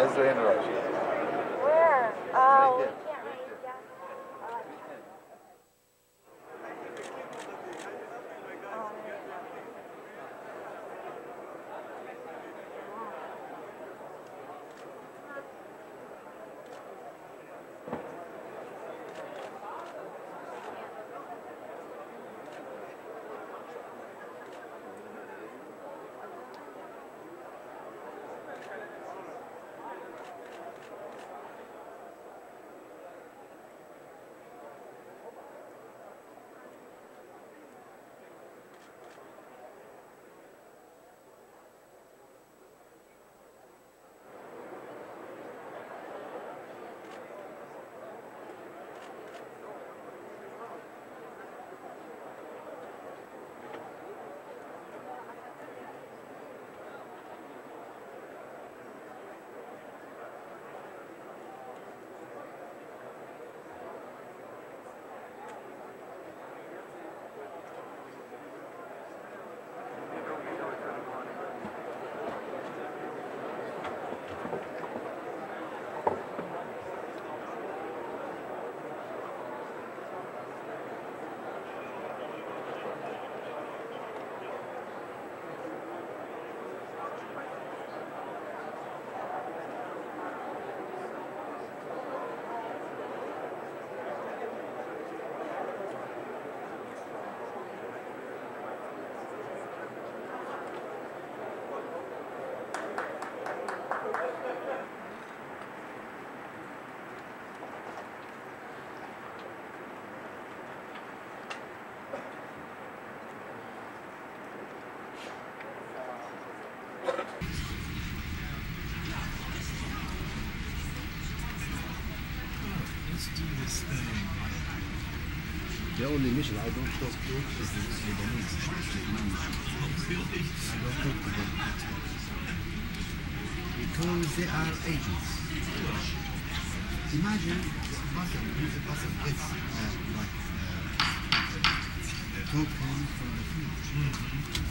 as the end The only mission I don't trust to is the really? I don't talk to them. Because they are agents. Imagine the person, the person gets uh, like uh, token from the food.